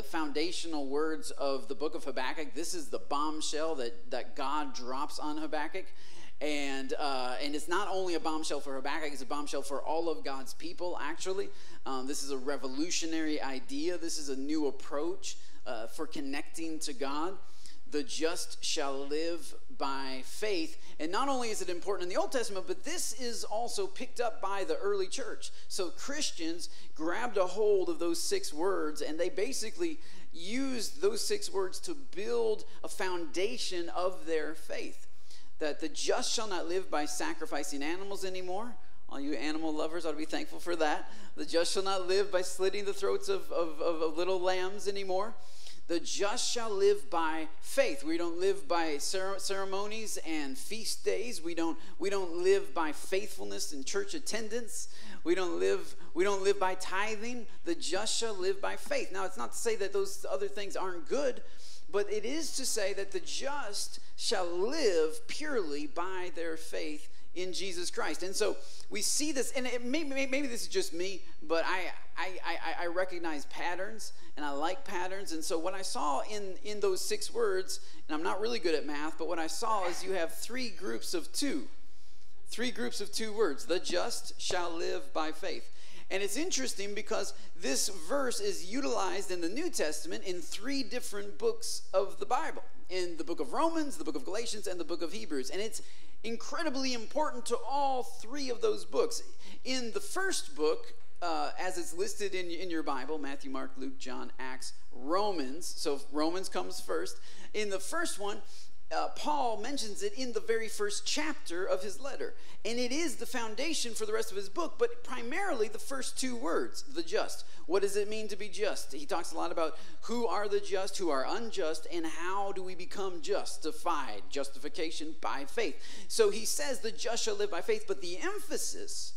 the foundational words of the book of Habakkuk. This is the bombshell that, that God drops on Habakkuk. And, uh, and it's not only a bombshell for Habakkuk, it's a bombshell for all of God's people, actually. Um, this is a revolutionary idea, this is a new approach uh, for connecting to God. The just shall live by faith. And not only is it important in the Old Testament, but this is also picked up by the early church. So Christians grabbed a hold of those six words and they basically used those six words to build a foundation of their faith. That the just shall not live by sacrificing animals anymore. All you animal lovers ought to be thankful for that. The just shall not live by slitting the throats of, of, of little lambs anymore the just shall live by faith. We don't live by ceremonies and feast days. We don't, we don't live by faithfulness and church attendance. We don't live we don't live by tithing. The just shall live by faith. Now, it's not to say that those other things aren't good, but it is to say that the just shall live purely by their faith in Jesus Christ. And so we see this, and it, maybe, maybe this is just me, but I, I, I, I recognize patterns and I like patterns. And so what I saw in, in those six words, and I'm not really good at math, but what I saw is you have three groups of two. Three groups of two words. The just shall live by faith. And it's interesting because this verse is utilized in the New Testament in three different books of the Bible in the book of Romans, the book of Galatians, and the book of Hebrews. And it's incredibly important to all three of those books. In the first book, uh, as it's listed in, in your Bible Matthew, Mark, Luke, John, Acts, Romans. So Romans comes first. In the first one, uh, Paul mentions it in the very first chapter of his letter. And it is the foundation for the rest of his book, but primarily the first two words, the just. What does it mean to be just? He talks a lot about who are the just, who are unjust, and how do we become justified? Justification by faith. So he says the just shall live by faith, but the emphasis,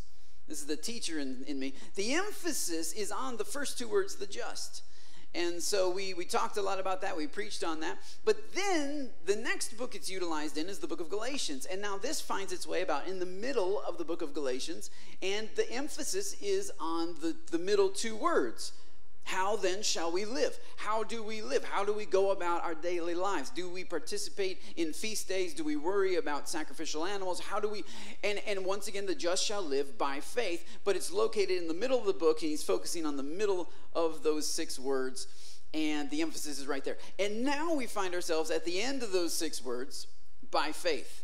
this is the teacher in, in me, the emphasis is on the first two words, the just. And so we, we talked a lot about that. We preached on that. But then the next book it's utilized in is the book of Galatians. And now this finds its way about in the middle of the book of Galatians. And the emphasis is on the, the middle two words how then shall we live? How do we live? How do we go about our daily lives? Do we participate in feast days? Do we worry about sacrificial animals? How do we and and once again the just shall live by faith, but it's located in the middle of the book and he's focusing on the middle of those six words and the emphasis is right there. And now we find ourselves at the end of those six words by faith.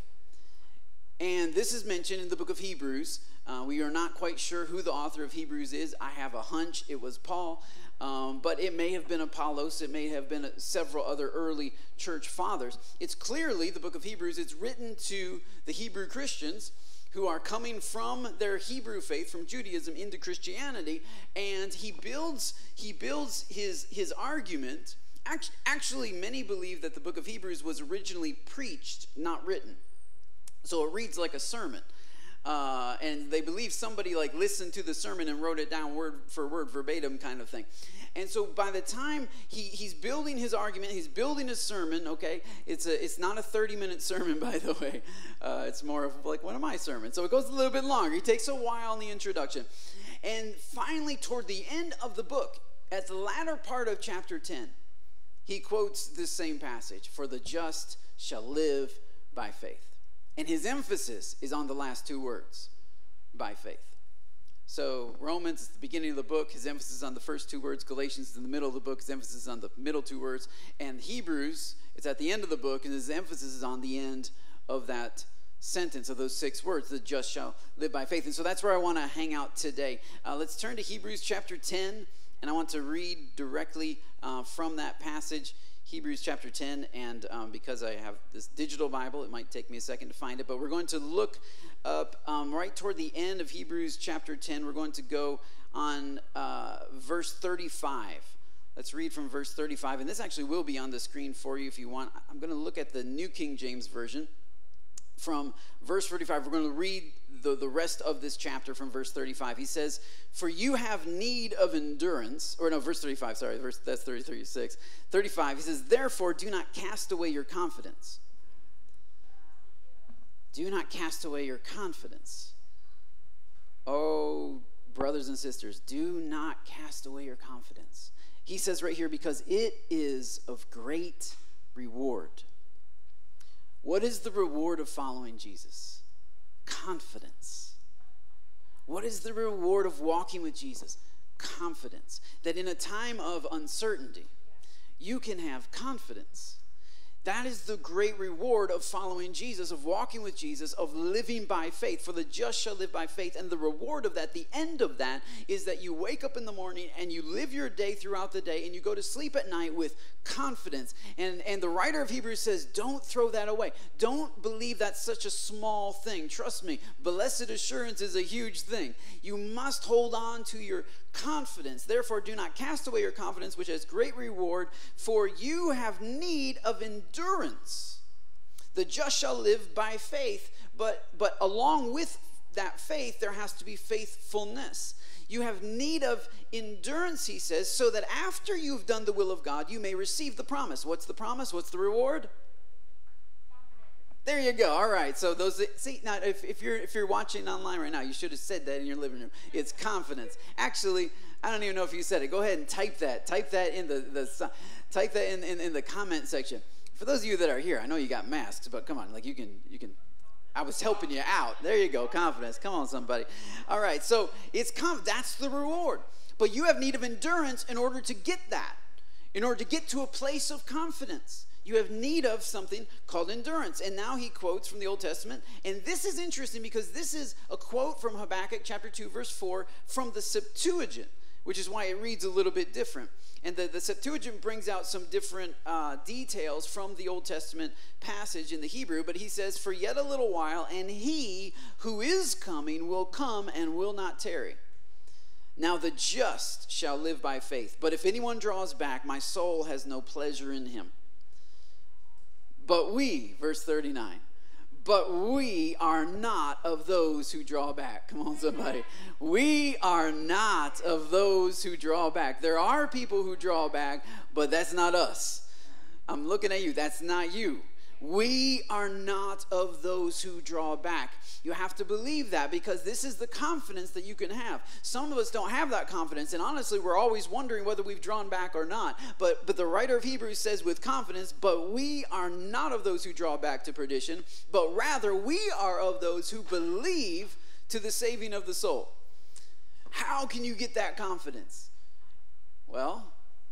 And this is mentioned in the book of Hebrews. Uh, we are not quite sure who the author of Hebrews is. I have a hunch it was Paul. Um, but it may have been Apollos, it may have been several other early church fathers. It's clearly the book of Hebrews, it's written to the Hebrew Christians who are coming from their Hebrew faith, from Judaism into Christianity, and he builds, he builds his, his argument. Actually, many believe that the book of Hebrews was originally preached, not written. So it reads like a sermon. Uh, and they believe somebody like listened to the sermon and wrote it down word for word, verbatim kind of thing. And so by the time he, he's building his argument, he's building his sermon, okay? It's, a, it's not a 30 minute sermon, by the way. Uh, it's more of like one of my sermons. So it goes a little bit longer. He takes a while in the introduction. And finally, toward the end of the book, at the latter part of chapter 10, he quotes this same passage For the just shall live by faith. And his emphasis is on the last two words by faith. So, Romans is the beginning of the book, his emphasis on the first two words. Galatians is in the middle of the book, his emphasis on the middle two words. And Hebrews, it's at the end of the book, and his emphasis is on the end of that sentence, of those six words, the just shall live by faith. And so that's where I want to hang out today. Uh, let's turn to Hebrews chapter 10, and I want to read directly uh, from that passage. Hebrews chapter 10, and um, because I have this digital Bible, it might take me a second to find it, but we're going to look up um, right toward the end of Hebrews chapter 10. We're going to go on uh, verse 35. Let's read from verse 35, and this actually will be on the screen for you if you want. I'm going to look at the New King James Version from verse 35. We're going to read the, the rest of this chapter from verse 35. He says, For you have need of endurance, or no, verse 35, sorry, verse, that's 36. 35, he says, Therefore, do not cast away your confidence. Do not cast away your confidence. Oh, brothers and sisters, do not cast away your confidence. He says right here, because it is of great reward. What is the reward of following Jesus? Confidence. What is the reward of walking with Jesus? Confidence. That in a time of uncertainty, you can have confidence that is the great reward of following Jesus, of walking with Jesus, of living by faith. For the just shall live by faith. And the reward of that, the end of that, is that you wake up in the morning and you live your day throughout the day and you go to sleep at night with confidence. And, and the writer of Hebrews says, don't throw that away. Don't believe that's such a small thing. Trust me, blessed assurance is a huge thing. You must hold on to your confidence. Therefore, do not cast away your confidence, which has great reward, for you have need of endurance. The just shall live by faith, but, but along with that faith, there has to be faithfulness. You have need of endurance, he says, so that after you've done the will of God, you may receive the promise. What's the promise? What's the reward? There you go. All right. So those see now if, if you're if you're watching online right now, you should have said that in your living room. It's confidence. Actually, I don't even know if you said it. Go ahead and type that. Type that in the, the type that in, in, in the comment section. For those of you that are here, I know you got masks, but come on, like you can you can I was helping you out. There you go. Confidence. Come on, somebody. All right. So it's conf- that's the reward. But you have need of endurance in order to get that, in order to get to a place of confidence you have need of something called endurance. And now he quotes from the Old Testament. And this is interesting because this is a quote from Habakkuk chapter 2, verse 4 from the Septuagint, which is why it reads a little bit different. And the, the Septuagint brings out some different uh, details from the Old Testament passage in the Hebrew, but he says, For yet a little while, and he who is coming will come and will not tarry. Now the just shall live by faith. But if anyone draws back, my soul has no pleasure in him. But we, verse 39, but we are not of those who draw back. Come on, somebody. We are not of those who draw back. There are people who draw back, but that's not us. I'm looking at you. That's not you. We are not of those who draw back. You have to believe that because this is the confidence that you can have. Some of us don't have that confidence, and honestly, we're always wondering whether we've drawn back or not. But, but the writer of Hebrews says with confidence, but we are not of those who draw back to perdition, but rather we are of those who believe to the saving of the soul. How can you get that confidence? Well,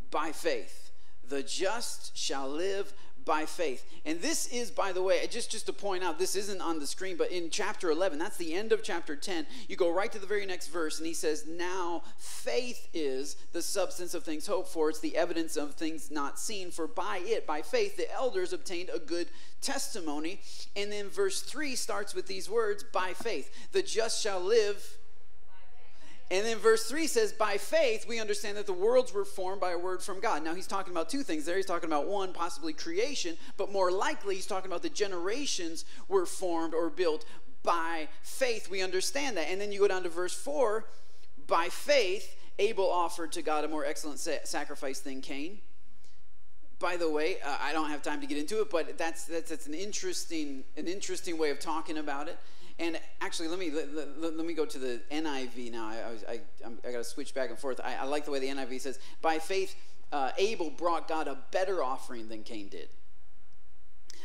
by faith. The just shall live by faith. And this is, by the way, just, just to point out, this isn't on the screen, but in chapter 11, that's the end of chapter 10, you go right to the very next verse, and he says, Now faith is the substance of things hoped for, it's the evidence of things not seen. For by it, by faith, the elders obtained a good testimony. And then verse 3 starts with these words, By faith, the just shall live and then verse 3 says, By faith, we understand that the worlds were formed by a word from God. Now, he's talking about two things there. He's talking about one, possibly creation, but more likely, he's talking about the generations were formed or built by faith. We understand that. And then you go down to verse 4 By faith, Abel offered to God a more excellent sa- sacrifice than Cain. By the way, uh, I don't have time to get into it, but that's, that's, that's an, interesting, an interesting way of talking about it. And actually, let me let, let, let me go to the NIV now. I, I, I, I got to switch back and forth. I, I, like the way the NIV says, "By faith, uh, Abel brought God a better offering than Cain did."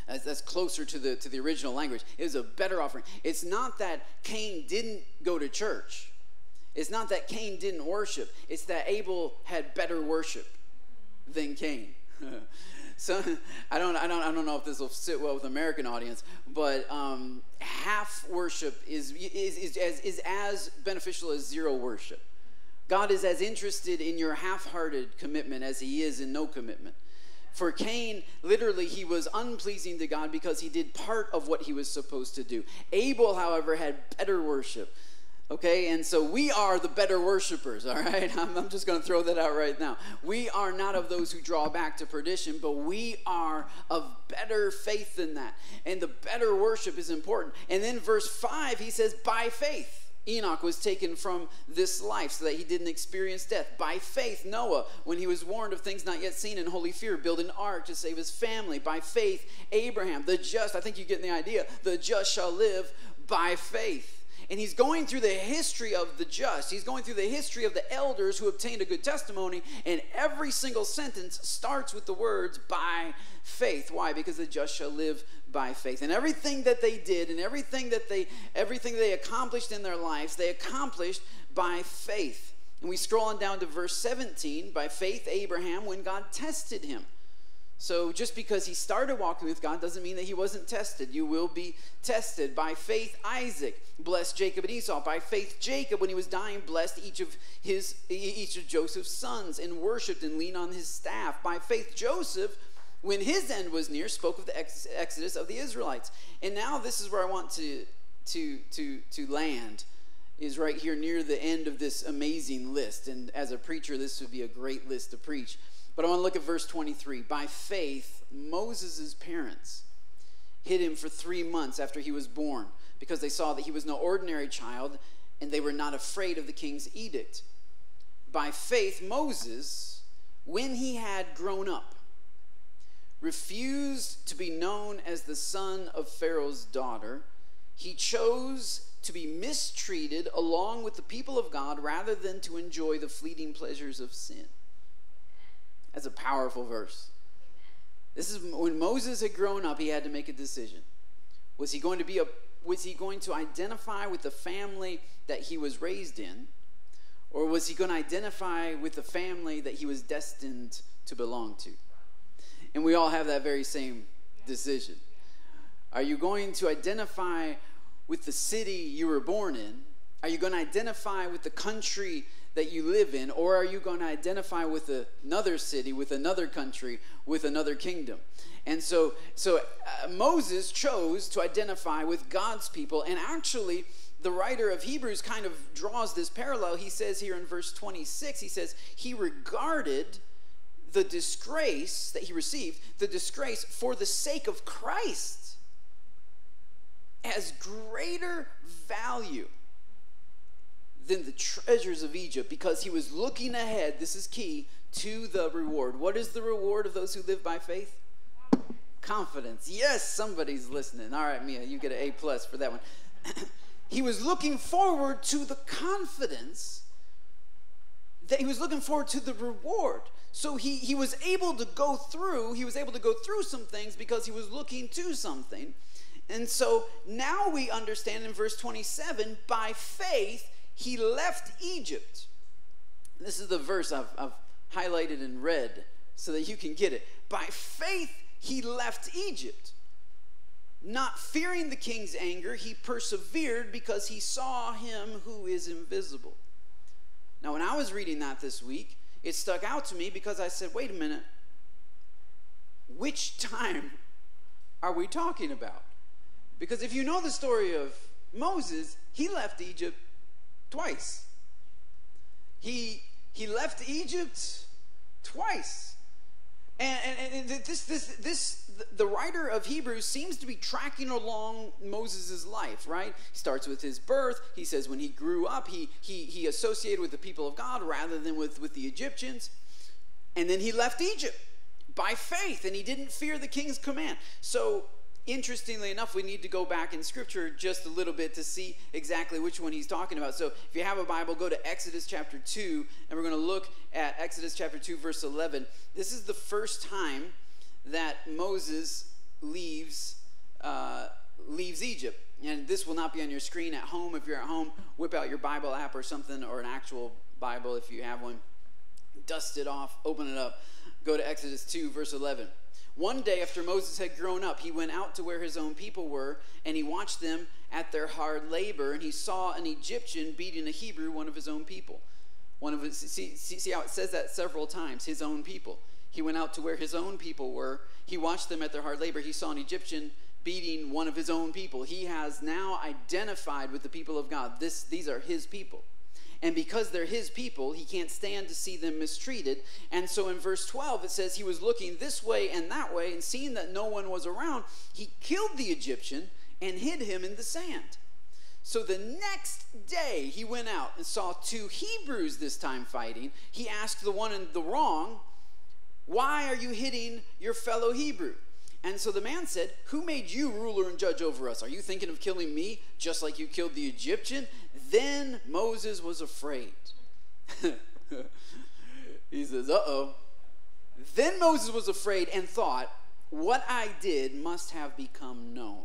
That's, that's closer to the to the original language. It was a better offering. It's not that Cain didn't go to church. It's not that Cain didn't worship. It's that Abel had better worship than Cain. so I don't, I don't, I don't know if this will sit well with American audience, but um, half worship is, is, is, is, is as beneficial as zero worship. God is as interested in your half-hearted commitment as he is in no commitment. For Cain, literally, he was unpleasing to God because he did part of what he was supposed to do. Abel, however, had better worship. Okay, and so we are the better worshipers, all right? I'm, I'm just going to throw that out right now. We are not of those who draw back to perdition, but we are of better faith than that. And the better worship is important. And then verse 5, he says, by faith. Enoch was taken from this life so that he didn't experience death. By faith, Noah, when he was warned of things not yet seen in holy fear, built an ark to save his family. By faith, Abraham, the just, I think you get the idea, the just shall live by faith. And he's going through the history of the just. He's going through the history of the elders who obtained a good testimony, and every single sentence starts with the words by faith. Why? Because the just shall live by faith. And everything that they did and everything that they everything they accomplished in their lives, they accomplished by faith. And we scroll on down to verse 17, by faith Abraham when God tested him. So just because he started walking with God doesn't mean that he wasn't tested. You will be tested. By faith, Isaac blessed Jacob and Esau. By faith, Jacob, when he was dying, blessed each of his each of Joseph's sons and worshipped and leaned on his staff. By faith, Joseph, when his end was near, spoke of the ex- exodus of the Israelites. And now this is where I want to to to to land is right here near the end of this amazing list. And as a preacher, this would be a great list to preach. But I want to look at verse 23. By faith, Moses' parents hid him for three months after he was born because they saw that he was no ordinary child and they were not afraid of the king's edict. By faith, Moses, when he had grown up, refused to be known as the son of Pharaoh's daughter. He chose to be mistreated along with the people of God rather than to enjoy the fleeting pleasures of sin. That's a powerful verse. This is when Moses had grown up, he had to make a decision. Was he going to be a was he going to identify with the family that he was raised in? Or was he going to identify with the family that he was destined to belong to? And we all have that very same decision. Are you going to identify with the city you were born in? Are you going to identify with the country that you live in, or are you going to identify with another city, with another country, with another kingdom? And so, so uh, Moses chose to identify with God's people, and actually, the writer of Hebrews kind of draws this parallel. He says here in verse 26, he says, He regarded the disgrace that he received, the disgrace for the sake of Christ, as greater value than the treasures of Egypt because he was looking ahead, this is key, to the reward. What is the reward of those who live by faith? Confidence. Yes, somebody's listening. All right, Mia, you get an A plus for that one. he was looking forward to the confidence that he was looking forward to the reward. So he, he was able to go through, he was able to go through some things because he was looking to something. And so now we understand in verse 27 by faith, he left Egypt. This is the verse I've, I've highlighted in red so that you can get it. By faith, he left Egypt. Not fearing the king's anger, he persevered because he saw him who is invisible. Now, when I was reading that this week, it stuck out to me because I said, wait a minute, which time are we talking about? Because if you know the story of Moses, he left Egypt twice. He, he left Egypt twice. And, and, and, this, this, this, the writer of Hebrews seems to be tracking along Moses' life, right? He starts with his birth. He says when he grew up, he, he, he associated with the people of God rather than with, with the Egyptians. And then he left Egypt by faith, and he didn't fear the king's command. So interestingly enough, we need to go back in scripture just a little bit to see exactly which one he's talking about. So if you have a Bible, go to Exodus chapter 2, and we're going to look at Exodus chapter 2, verse 11. This is the first time that Moses leaves. Uh, leaves Egypt. And this will not be on your screen at home. If you're at home, whip out your Bible app or something, or an actual Bible if you have one. Dust it off, open it up. Go to Exodus 2, verse 11. One day after Moses had grown up, he went out to where his own people were, and he watched them at their hard labor, and he saw an Egyptian beating a Hebrew, one of his own people. One of his, see, see, how it says that several times, his own people. He went out to where his own people were. He watched them at their hard labor. He saw an Egyptian beating one of his own people. He has now identified with the people of God. This, these are his people. And because they're his people, he can't stand to see them mistreated. And so in verse 12, it says he was looking this way and that way, and seeing that no one was around, he killed the Egyptian and hid him in the sand. So the next day, he went out and saw two Hebrews this time fighting. He asked the one in the wrong, Why are you hitting your fellow Hebrew? And so the man said, Who made you ruler and judge over us? Are you thinking of killing me just like you killed the Egyptian? Then Moses was afraid. he says, Uh oh. Then Moses was afraid and thought, What I did must have become known.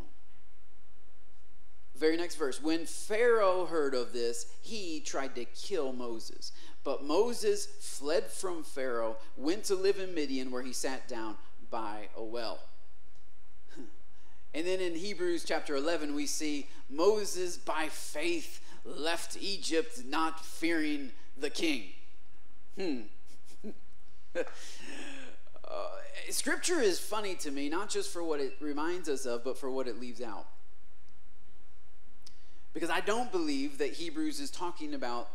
Very next verse. When Pharaoh heard of this, he tried to kill Moses. But Moses fled from Pharaoh, went to live in Midian, where he sat down by a well. And then in Hebrews chapter 11, we see Moses by faith left Egypt, not fearing the king. Hmm. uh, scripture is funny to me, not just for what it reminds us of, but for what it leaves out. Because I don't believe that Hebrews is talking about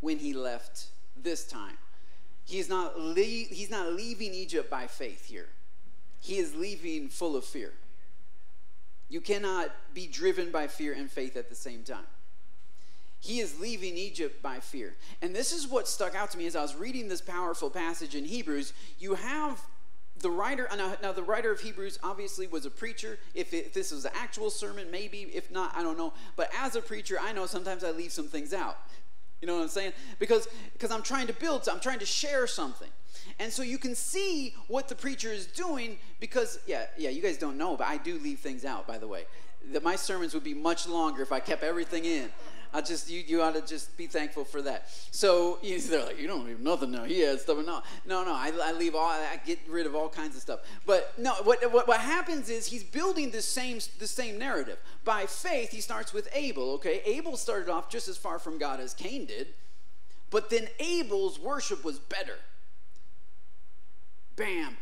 when he left this time. He's not, le- he's not leaving Egypt by faith here, he is leaving full of fear. You cannot be driven by fear and faith at the same time. He is leaving Egypt by fear. And this is what stuck out to me as I was reading this powerful passage in Hebrews. You have the writer, now, uh, now the writer of Hebrews obviously was a preacher. If, it, if this was an actual sermon, maybe. If not, I don't know. But as a preacher, I know sometimes I leave some things out. You know what I'm saying? Because because I'm trying to build, I'm trying to share something. And so you can see what the preacher is doing because, yeah, yeah, you guys don't know, but I do leave things out, by the way. That my sermons would be much longer if I kept everything in. I just you, you ought to just be thankful for that. So you, they're like, you don't leave nothing now. He has stuff. No, no, no. I, I leave all. I get rid of all kinds of stuff. But no, what, what what happens is he's building the same the same narrative. By faith, he starts with Abel. Okay, Abel started off just as far from God as Cain did, but then Abel's worship was better bam,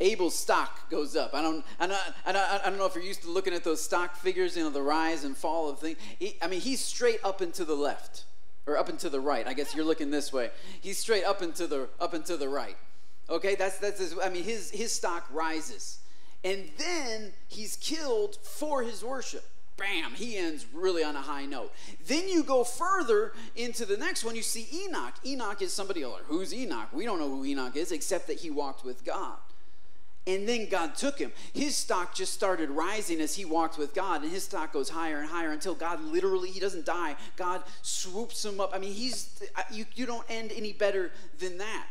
Abel's stock goes up. I don't, I don't, I don't, I don't know if you're used to looking at those stock figures, you know, the rise and fall of things. He, I mean, he's straight up and to the left, or up and to the right. I guess you're looking this way. He's straight up and to the up and to the right. Okay, that's that's. His, I mean, his his stock rises, and then he's killed for his worship bam, he ends really on a high note. Then you go further into the next one, you see Enoch. Enoch is somebody, like, who's Enoch? We don't know who Enoch is, except that he walked with God. And then God took him. His stock just started rising as he walked with God, and his stock goes higher and higher until God literally, he doesn't die. God swoops him up. I mean, he's, you, you don't end any better than that.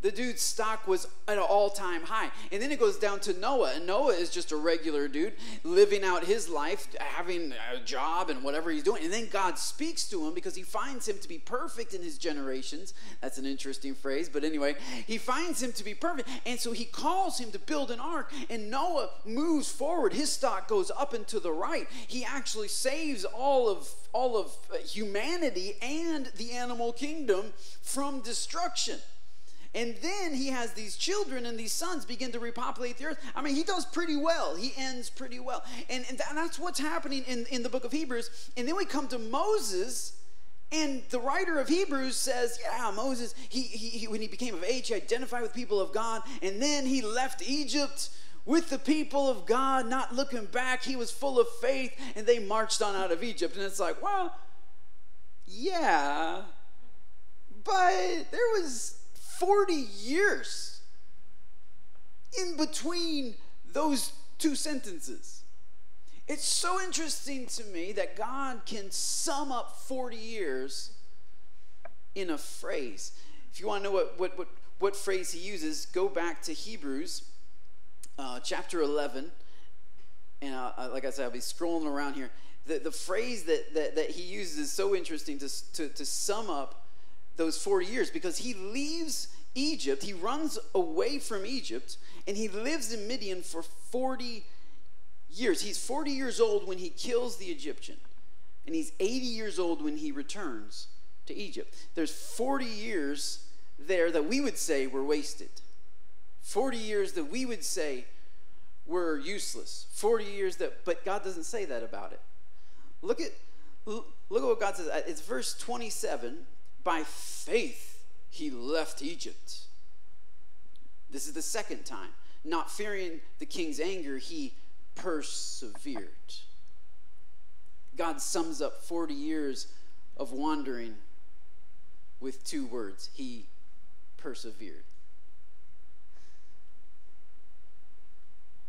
The dude's stock was at an all time high. And then it goes down to Noah. And Noah is just a regular dude living out his life, having a job and whatever he's doing. And then God speaks to him because he finds him to be perfect in his generations. That's an interesting phrase. But anyway, he finds him to be perfect. And so he calls him to build an ark. And Noah moves forward. His stock goes up and to the right. He actually saves all of all of humanity and the animal kingdom from destruction. And then he has these children and these sons begin to repopulate the earth. I mean, he does pretty well. He ends pretty well. And, and that's what's happening in, in the book of Hebrews. And then we come to Moses. And the writer of Hebrews says, yeah, Moses, he, he, he, when he became of age, he identified with people of God. And then he left Egypt with the people of God, not looking back. He was full of faith, and they marched on out of Egypt. And it's like, well, yeah, but there was 40 years in between those two sentences. It's so interesting to me that God can sum up 40 years in a phrase. If you want to know what, what, what, what phrase he uses, go back to Hebrews uh, chapter 11. And uh, like I said, I'll be scrolling around here. The, the phrase that, that, that he uses is so interesting to, to, to sum up those 40 years because he leaves Egypt, he runs away from Egypt, and he lives in Midian for 40 years. He's 40 years old when he kills the Egyptian, and he's 80 years old when he returns to Egypt. There's 40 years there that we would say were wasted. 40 years that we would say were useless. 40 years that, but God doesn't say that about it. Look at, look at what God says. It's verse 27 by faith, he left Egypt. This is the second time. Not fearing the king's anger, he persevered. God sums up 40 years of wandering with two words He persevered.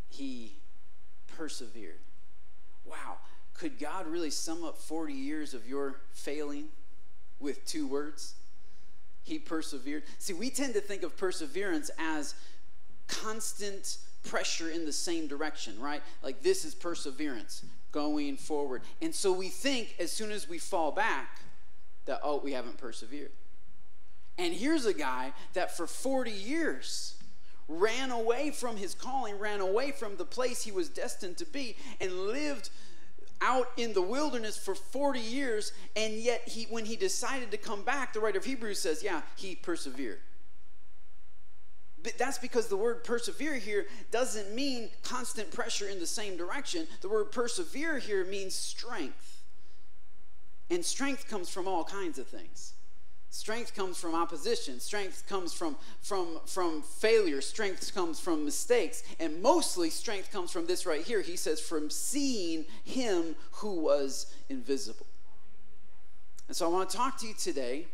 He persevered. Wow, could God really sum up 40 years of your failing with two words? He persevered. See, we tend to think of perseverance as constant pressure in the same direction, right? Like this is perseverance going forward. And so we think as soon as we fall back that, oh, we haven't persevered. And here's a guy that for 40 years ran away from his calling, ran away from the place he was destined to be, and lived out in the wilderness for 40 years, and yet he, when he decided to come back, the writer of Hebrews says, yeah, he persevered. But that's because the word persevere here doesn't mean constant pressure in the same direction. The word persevere here means strength. And strength comes from all kinds of things. Strength comes from opposition. Strength comes from, from, from failure. Strength comes from mistakes. And mostly, strength comes from this right here. He says, from seeing him who was invisible. And so I want to talk to you today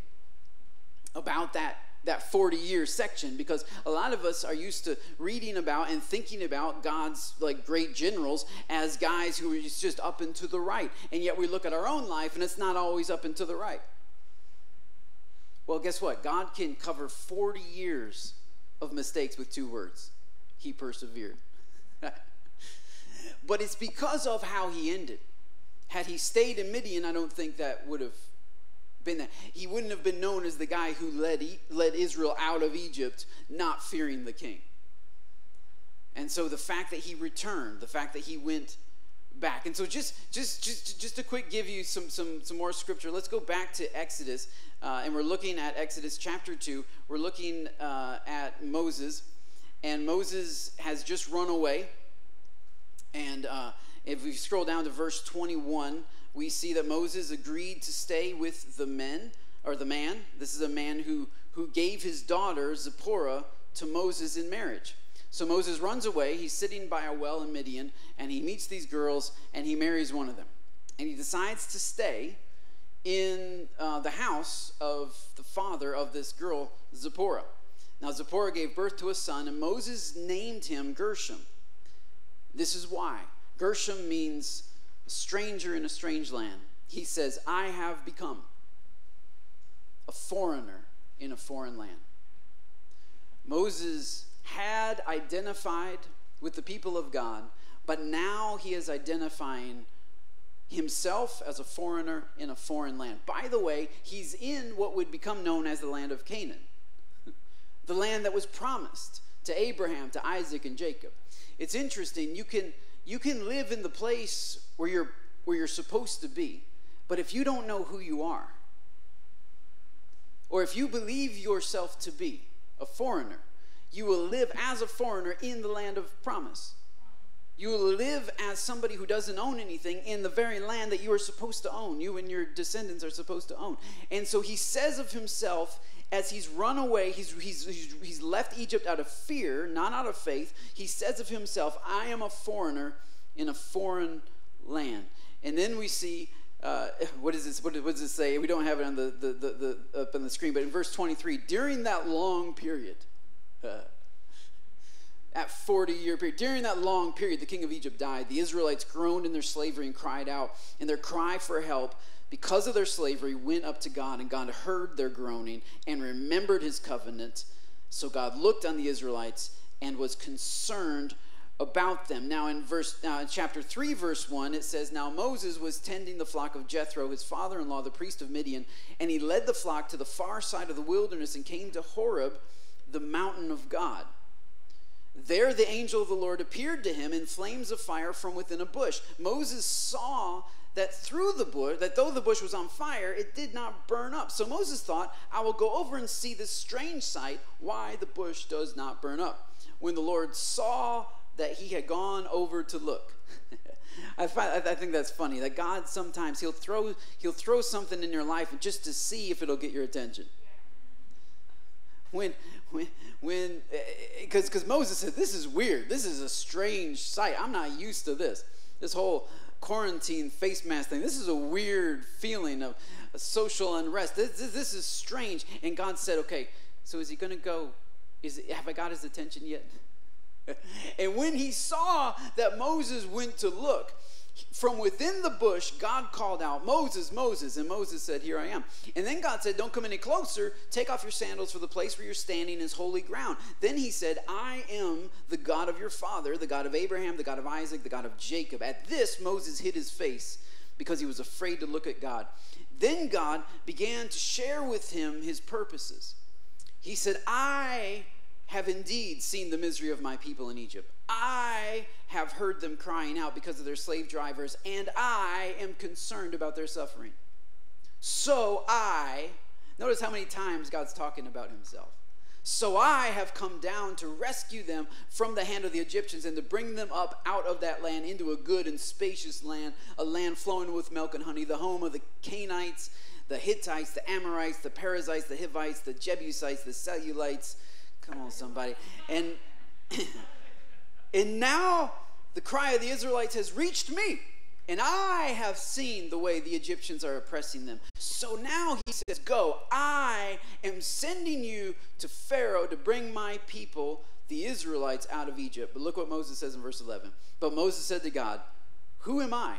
about that that 40 year section because a lot of us are used to reading about and thinking about God's like great generals as guys who are just up and to the right. And yet we look at our own life and it's not always up and to the right. Well, guess what? God can cover 40 years of mistakes with two words. He persevered. but it's because of how he ended. Had he stayed in Midian, I don't think that would have been that. He wouldn't have been known as the guy who led, led Israel out of Egypt, not fearing the king. And so the fact that he returned, the fact that he went back. And so just just just just to quick give you some some some more scripture. Let's go back to Exodus, uh, and we're looking at Exodus chapter two. We're looking uh, at Moses, and Moses has just run away. And uh, if we scroll down to verse 21, we see that Moses agreed to stay with the men or the man. This is a man who who gave his daughter Zipporah to Moses in marriage. So Moses runs away. He's sitting by a well in Midian, and he meets these girls, and he marries one of them. And he decides to stay in uh, the house of the father of this girl, Zipporah. Now, Zipporah gave birth to a son, and Moses named him Gershom. This is why. Gershom means stranger in a strange land. He says, I have become a foreigner in a foreign land. Moses had identified with the people of God, but now he is identifying himself as a foreigner in a foreign land. By the way, he's in what would become known as the land of Canaan, the land that was promised to Abraham, to Isaac, and Jacob. It's interesting. You can you can live in the place where you're where you're supposed to be, but if you don't know who you are, or if you believe yourself to be a foreigner, you will live as a foreigner in the land of promise. You will live as somebody who doesn't own anything in the very land that you are supposed to own. You and your descendants are supposed to own. And so he says of himself, as he's run away, he's, he's, he's, left Egypt out of fear, not out of faith. He says of himself, I am a foreigner in a foreign land. And then we see uh, what is this? What does it say? We don't have it on the, the, the, the, up on the screen, but in verse 23, during that long period, that 40 year period. During that long period, the king of Egypt died. The Israelites groaned in their slavery and cried out, and their cry for help because of their slavery went up to God, and God heard their groaning and remembered his covenant. So God looked on the Israelites and was concerned about them. Now in verse uh, chapter 3 verse 1 it says now Moses was tending the flock of Jethro his father-in-law the priest of Midian and he led the flock to the far side of the wilderness and came to Horeb the mountain of God. There, the angel of the Lord appeared to him in flames of fire from within a bush. Moses saw that through the bush, that though the bush was on fire, it did not burn up. So Moses thought, I will go over and see this strange sight, why the bush does not burn up. When the Lord saw that he had gone over to look, I, find, I think that's funny that God sometimes he'll throw he'll throw something in your life just to see if it'll get your attention. When when because eh, because Moses said this is weird. This is a strange sight. I'm not used to this. This whole quarantine face mask thing. This is a weird feeling of social unrest. This, this, this is strange. And God said, okay, so is he going to go? Is have I got his attention yet? and when he saw that Moses went to look, from within the bush, God called out, Moses, Moses. And Moses said, Here I am. And then God said, Don't come any closer. Take off your sandals, for the place where you're standing is holy ground. Then he said, I am the God of your father, the God of Abraham, the God of Isaac, the God of Jacob. At this, Moses hid his face because he was afraid to look at God. Then God began to share with him his purposes. He said, I have indeed seen the misery of my people in Egypt. I have heard them crying out because of their slave drivers, and I am concerned about their suffering. So I, notice how many times God's talking about himself. So I have come down to rescue them from the hand of the Egyptians and to bring them up out of that land into a good and spacious land, a land flowing with milk and honey, the home of the Canaanites, the Hittites, the Amorites, the Perizzites, the Hivites, the Jebusites, the Cellulites. Come on, somebody. And and now the cry of the Israelites has reached me. And I have seen the way the Egyptians are oppressing them. So now he says, Go, I am sending you to Pharaoh to bring my people, the Israelites, out of Egypt. But look what Moses says in verse 11. But Moses said to God, Who am I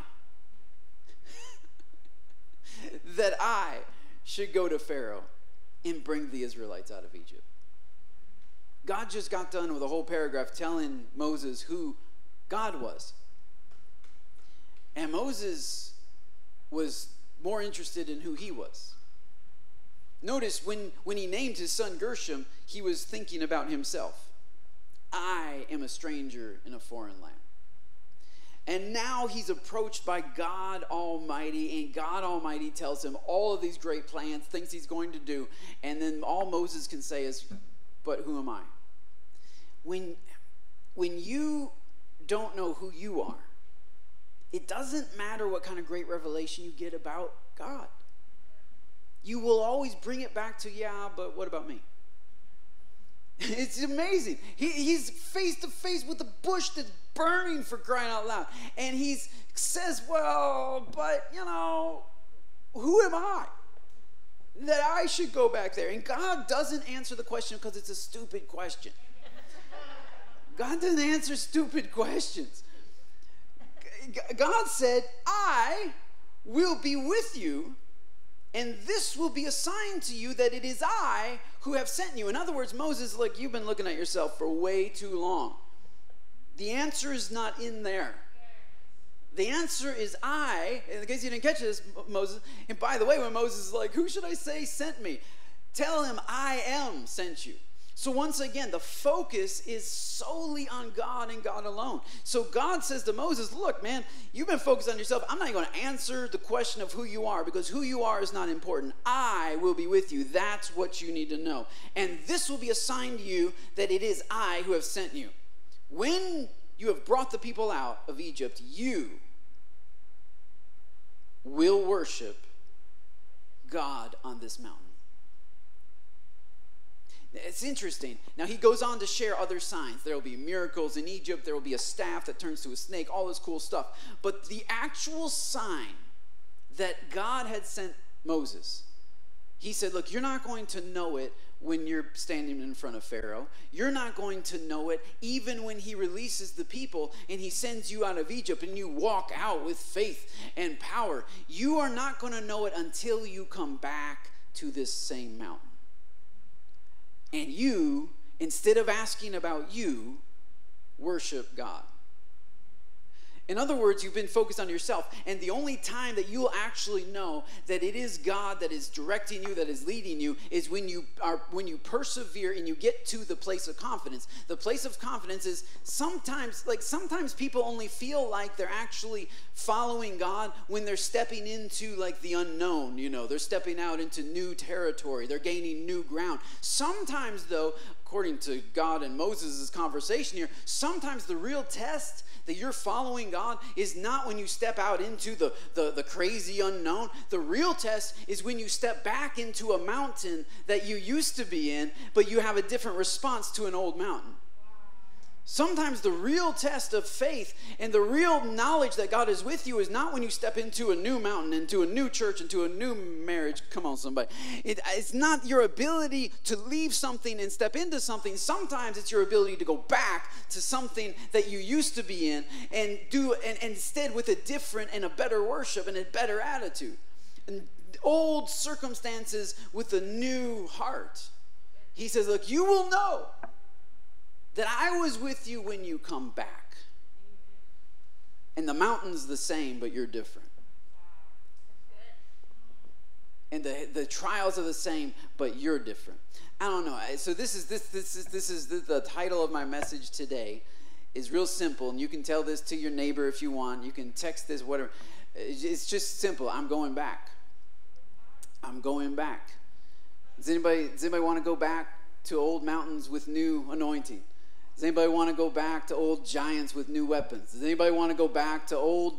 that I should go to Pharaoh and bring the Israelites out of Egypt? God just got done with a whole paragraph telling Moses who God was. And Moses was more interested in who he was. Notice when, when he named his son Gershom, he was thinking about himself. I am a stranger in a foreign land. And now he's approached by God Almighty, and God Almighty tells him all of these great plans, things he's going to do. And then all Moses can say is, But who am I? When, when you don't know who you are, it doesn't matter what kind of great revelation you get about God. You will always bring it back to, yeah, but what about me? It's amazing. He, he's face to face with the bush that's burning for crying out loud. And he says, Well, but, you know, who am I? That I should go back there. And God doesn't answer the question because it's a stupid question. God doesn't answer stupid questions. God said, I will be with you, and this will be a sign to you that it is I who have sent you. In other words, Moses, look, you've been looking at yourself for way too long. The answer is not in there. The answer is I, in case you didn't catch this, Moses. And by the way, when Moses is like, Who should I say sent me? Tell him I am sent you. So, once again, the focus is solely on God and God alone. So, God says to Moses, Look, man, you've been focused on yourself. I'm not going to answer the question of who you are because who you are is not important. I will be with you. That's what you need to know. And this will be a sign to you that it is I who have sent you. When you have brought the people out of Egypt, you will worship God on this mountain. It's interesting. Now, he goes on to share other signs. There will be miracles in Egypt, there will be a staff that turns to a snake, all this cool stuff. But the actual sign that God had sent Moses, he said, Look, you're not going to know it when you're standing in front of Pharaoh. You're not going to know it even when he releases the people and he sends you out of Egypt and you walk out with faith and power. You are not going to know it until you come back to this same mountain. And you, instead of asking about you, worship God. In other words, you've been focused on yourself. And the only time that you'll actually know that it is God that is directing you, that is leading you, is when you are when you persevere and you get to the place of confidence. The place of confidence is sometimes like sometimes people only feel like they're actually following God when they're stepping into like the unknown, you know, they're stepping out into new territory, they're gaining new ground. Sometimes though, according to God and Moses' conversation here, sometimes the real test that you're following God is not when you step out into the, the, the crazy unknown. The real test is when you step back into a mountain that you used to be in, but you have a different response to an old mountain. Sometimes the real test of faith and the real knowledge that God is with you is not when you step into a new mountain, into a new church, into a new marriage. Come on, somebody. It, it's not your ability to leave something and step into something. Sometimes it's your ability to go back to something that you used to be in and do, and, and instead with a different and a better worship and a better attitude. And old circumstances with a new heart. He says, Look, you will know that I was with you when you come back. And the mountain's the same, but you're different. And the, the trials are the same, but you're different. I don't know. So this is this this is this is the, the title of my message today. is real simple, and you can tell this to your neighbor if you want. You can text this, whatever. It's just simple. I'm going back. I'm going back. Does anybody does anybody want to go back to old mountains with new anointing? Does anybody want to go back to old giants with new weapons? Does anybody want to go back to old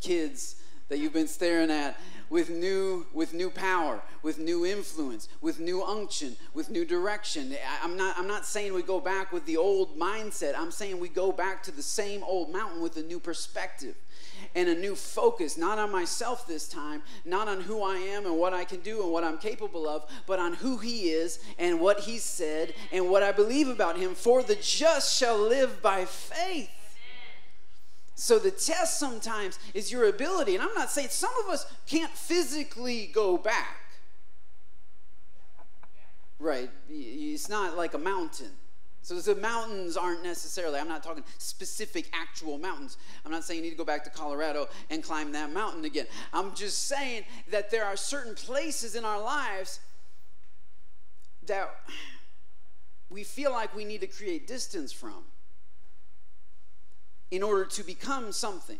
kids that you've been staring at with new with new power, with new influence, with new unction, with new direction? I'm not I'm not saying we go back with the old mindset. I'm saying we go back to the same old mountain with a new perspective and a new focus, not on myself this time, not on who I am and what I can do and what I'm capable of, but on who He is and what He said and what I believe about Him. For the just shall live by faith. So the test sometimes is your ability, and I'm not saying some of us can't physically go back. Right? It's not like a mountain. So the mountains aren't necessarily, I'm not talking specific actual mountains. I'm not saying you need to go back to Colorado and climb that mountain again. I'm just saying that there are certain places in our lives that we feel like we need to create distance from in order to become something.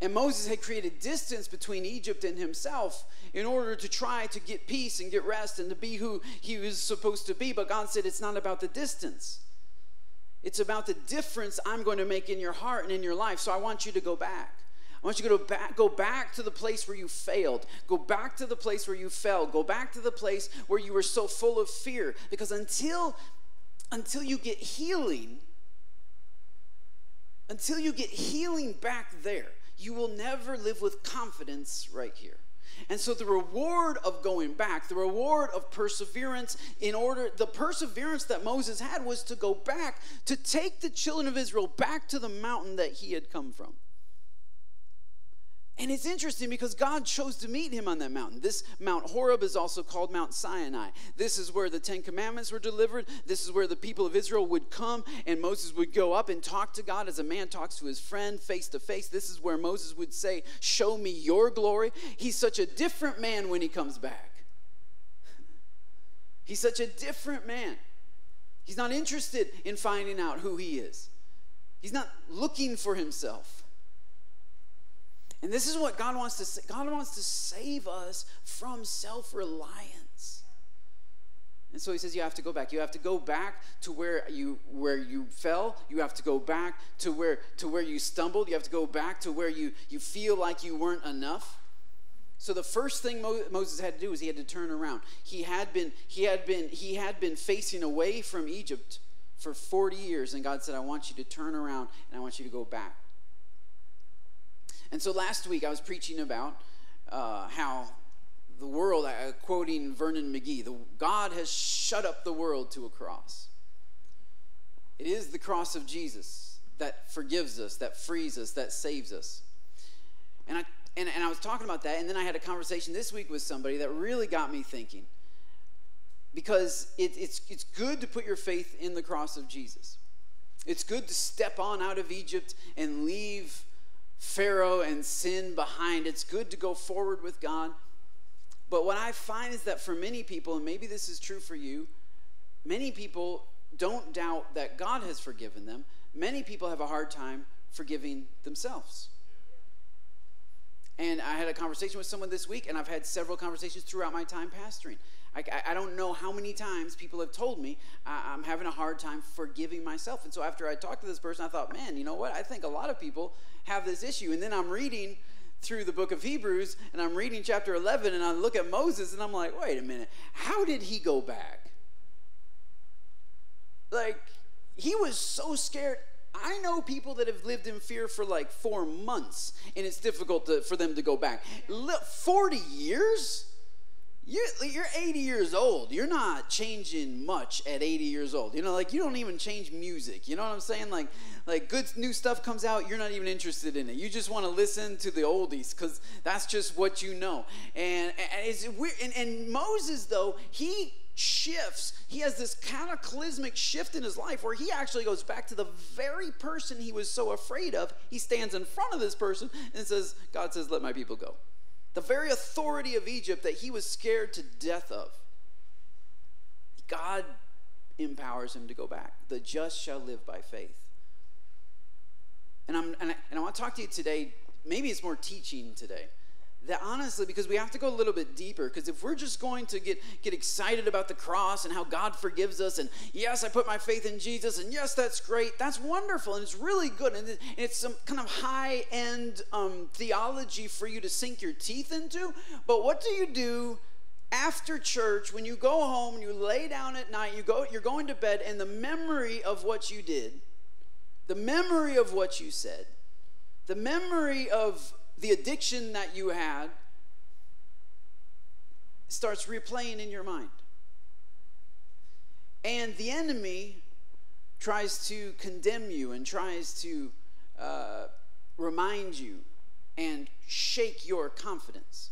And Moses had created distance between Egypt and himself in order to try to get peace and get rest and to be who he was supposed to be. But God said, It's not about the distance, it's about the difference I'm going to make in your heart and in your life. So I want you to go back. I want you to go back, go back to the place where you failed. Go back to the place where you fell. Go back to the place where you were so full of fear. Because until, until you get healing, until you get healing back there, you will never live with confidence right here. And so the reward of going back, the reward of perseverance, in order, the perseverance that Moses had was to go back, to take the children of Israel back to the mountain that he had come from. And it's interesting because God chose to meet him on that mountain. This Mount Horeb is also called Mount Sinai. This is where the Ten Commandments were delivered. This is where the people of Israel would come and Moses would go up and talk to God as a man talks to his friend face to face. This is where Moses would say, Show me your glory. He's such a different man when he comes back. He's such a different man. He's not interested in finding out who he is, he's not looking for himself. And this is what God wants to say. God wants to save us from self-reliance. And so he says you have to go back. You have to go back to where you where you fell. You have to go back to where to where you stumbled. You have to go back to where you you feel like you weren't enough. So the first thing Mo- Moses had to do was he had to turn around. He had been he had been he had been facing away from Egypt for 40 years and God said I want you to turn around and I want you to go back. And so last week I was preaching about uh, how the world, uh, quoting Vernon McGee, the, God has shut up the world to a cross. It is the cross of Jesus that forgives us, that frees us, that saves us. And I, and, and I was talking about that, and then I had a conversation this week with somebody that really got me thinking. Because it, it's, it's good to put your faith in the cross of Jesus. It's good to step on out of Egypt and leave Pharaoh and sin behind. It's good to go forward with God. But what I find is that for many people, and maybe this is true for you, many people don't doubt that God has forgiven them. Many people have a hard time forgiving themselves. And I had a conversation with someone this week, and I've had several conversations throughout my time pastoring. I, I, don't know how many times people have told me uh, I'm having a hard time forgiving myself. And so after I talked to this person, I thought, man, you know what? I think a lot of people have this issue. And then I'm reading through the book of Hebrews, and I'm reading chapter 11, and I look at Moses, and I'm like, wait a minute, how did he go back? Like, he was so scared. I know people that have lived in fear for like four months, and it's difficult to, for them to go back. 40 years? You're, you're 80 years old. You're not changing much at 80 years old. You know, like you don't even change music. You know what I'm saying? Like, like good new stuff comes out, you're not even interested in it. You just want to listen to the oldies because that's just what you know. And, and it's weird. And, and Moses, though, he shifts. He has this cataclysmic shift in his life where he actually goes back to the very person he was so afraid of. He stands in front of this person and says, God says, let my people go the very authority of Egypt that he was scared to death of, God empowers him to go back. The just shall live by faith. And, I'm, and, I, and I want to talk to you today, maybe it's more teaching today that honestly because we have to go a little bit deeper because if we're just going to get get excited about the cross and how god forgives us and yes i put my faith in jesus and yes that's great that's wonderful and it's really good and it's some kind of high end um, theology for you to sink your teeth into. But what do you do after church when you go home and you lay down at night you go you're going to bed and the memory of what you did the memory of what you said the memory of the addiction that you had starts replaying in your mind. And the enemy tries to condemn you and tries to uh, remind you and shake your confidence.